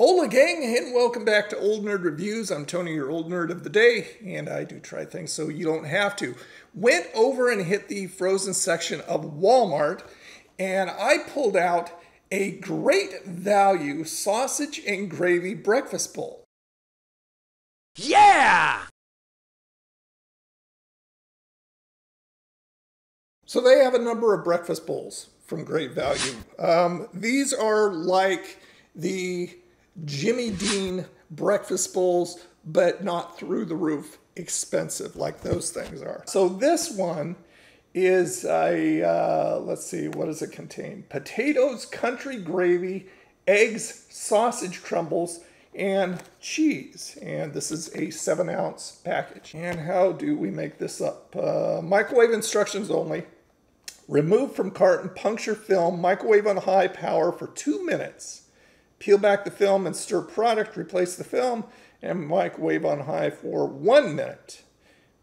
Hola gang and welcome back to Old Nerd Reviews. I'm Tony, your old nerd of the day, and I do try things so you don't have to. Went over and hit the frozen section of Walmart and I pulled out a great value sausage and gravy breakfast bowl. Yeah! So they have a number of breakfast bowls from Great Value. Um, these are like the Jimmy Dean breakfast bowls, but not through the roof expensive like those things are. So this one is a, uh, let's see, what does it contain? Potatoes, country gravy, eggs, sausage crumbles, and cheese. And this is a seven ounce package. And how do we make this up? Uh, microwave instructions only. Remove from carton, puncture film, microwave on high power for two minutes. Peel back the film and stir product, replace the film, and microwave on high for one minute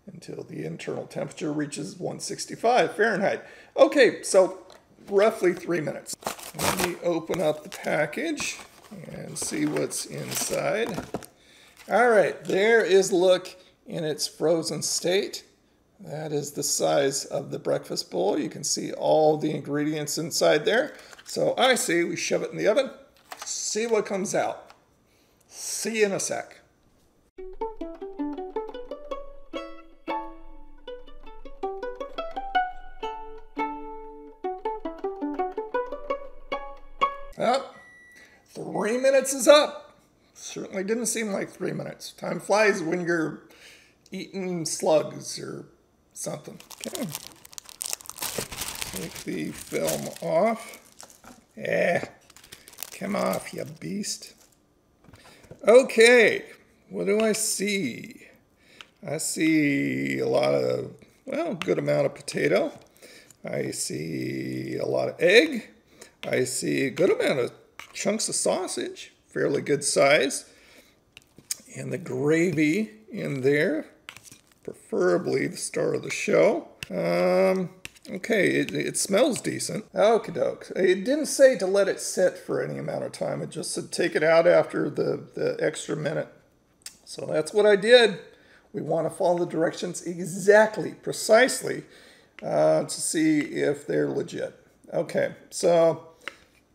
until the internal temperature reaches 165 Fahrenheit. Okay, so roughly three minutes. Let me open up the package and see what's inside. All right, there is look in its frozen state. That is the size of the breakfast bowl. You can see all the ingredients inside there. So I say we shove it in the oven, see what comes out. See you in a sec. Well, three minutes is up. Certainly didn't seem like three minutes. Time flies when you're eating slugs or something. Okay. Take the film off. Eh, come off, you beast. Okay, what do I see? I see a lot of, well, good amount of potato. I see a lot of egg. I see a good amount of chunks of sausage, fairly good size. And the gravy in there, preferably the star of the show. Um, okay, it, it smells decent. Okie doke. It didn't say to let it sit for any amount of time. It just said take it out after the, the extra minute. So that's what I did. We want to follow the directions exactly, precisely, uh, to see if they're legit. Okay, so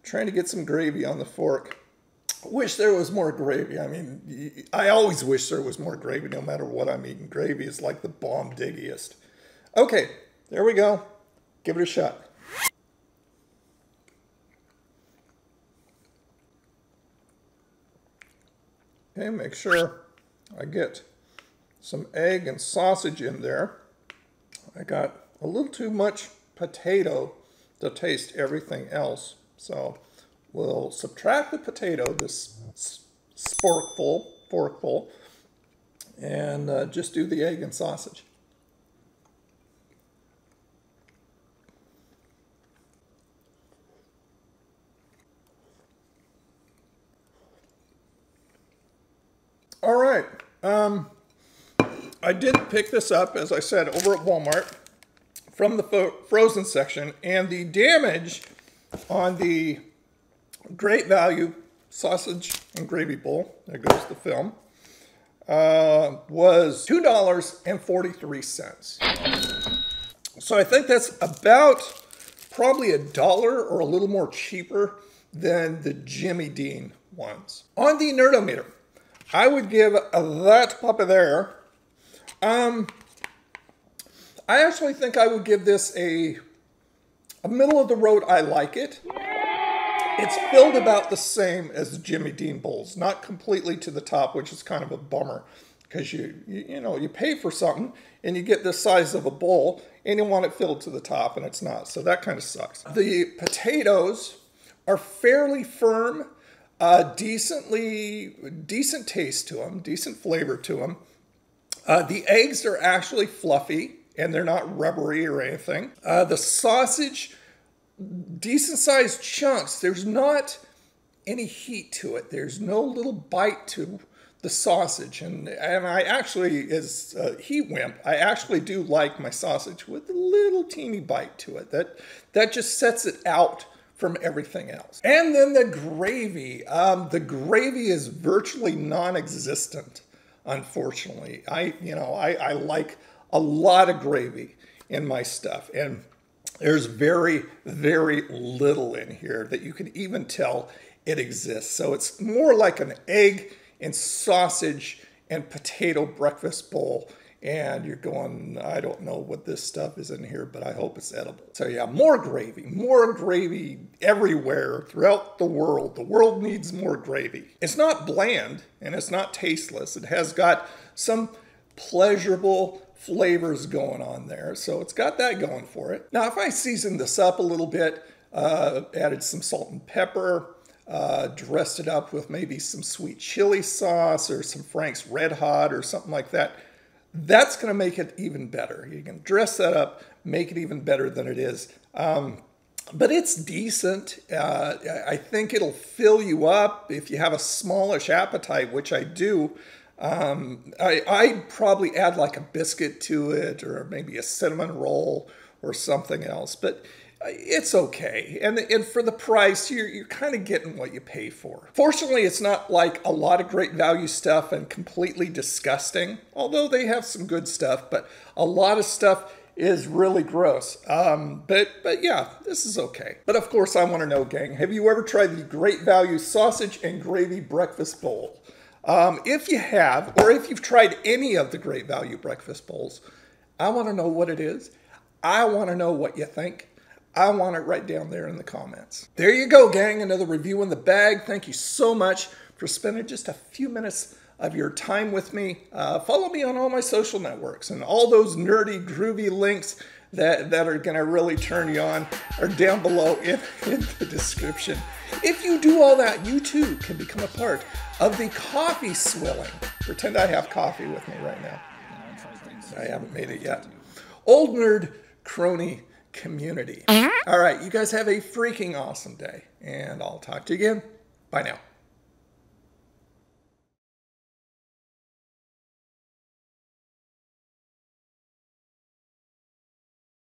trying to get some gravy on the fork. Wish there was more gravy. I mean, I always wish there was more gravy no matter what I'm eating. Gravy is like the bomb diggiest. Okay, there we go. Give it a shot. Okay, make sure I get some egg and sausage in there. I got a little too much potato to taste everything else. So we'll subtract the potato, this sporkful, forkful, and uh, just do the egg and sausage. All right. Um, I did pick this up, as I said, over at Walmart from the frozen section, and the damage on the great value sausage and gravy bowl, there goes the film, uh, was $2.43. So I think that's about probably a dollar or a little more cheaper than the Jimmy Dean ones. On the Nerdometer, I would give that puppy there, um, I actually think I would give this a a middle of the road, I like it. It's filled about the same as Jimmy Dean bowls, not completely to the top, which is kind of a bummer because you, you, you know you pay for something and you get the size of a bowl and you want it filled to the top and it's not. So that kind of sucks. The potatoes are fairly firm, uh, decently decent taste to them, decent flavor to them. Uh, the eggs are actually fluffy and they're not rubbery or anything. Uh, the sausage, decent sized chunks. There's not any heat to it. There's no little bite to the sausage. And, and I actually, as a heat wimp, I actually do like my sausage with a little teeny bite to it. That, that just sets it out from everything else. And then the gravy. Um, the gravy is virtually non-existent, unfortunately. I, you know, I, I like a lot of gravy in my stuff, and there's very, very little in here that you can even tell it exists. So it's more like an egg and sausage and potato breakfast bowl and you're going, I don't know what this stuff is in here, but I hope it's edible. So yeah, more gravy, more gravy everywhere throughout the world. The world needs more gravy. It's not bland and it's not tasteless. It has got some pleasurable flavors going on there. So it's got that going for it. Now, if I season this up a little bit, uh, added some salt and pepper, uh, dressed it up with maybe some sweet chili sauce or some Frank's Red Hot or something like that, that's going to make it even better. You can dress that up, make it even better than it is. Um, but it's decent. Uh, I think it'll fill you up if you have a smallish appetite, which I do. Um, I, I'd probably add like a biscuit to it or maybe a cinnamon roll or something else. But it's okay. And, and for the price, you're, you're kind of getting what you pay for. Fortunately, it's not like a lot of great value stuff and completely disgusting, although they have some good stuff, but a lot of stuff is really gross. Um, but, but yeah, this is okay. But of course, I want to know, gang, have you ever tried the Great Value Sausage and Gravy Breakfast Bowl? Um, if you have, or if you've tried any of the Great Value Breakfast Bowls, I want to know what it is. I want to know what you think. I want it right down there in the comments. There you go, gang. Another review in the bag. Thank you so much for spending just a few minutes of your time with me. Uh, follow me on all my social networks and all those nerdy, groovy links that, that are going to really turn you on are down below in, in the description. If you do all that, you too can become a part of the coffee swilling. Pretend I have coffee with me right now. I haven't made it yet. Old Nerd Crony community. Uh-huh. All right, you guys have a freaking awesome day, and I'll talk to you again. Bye now.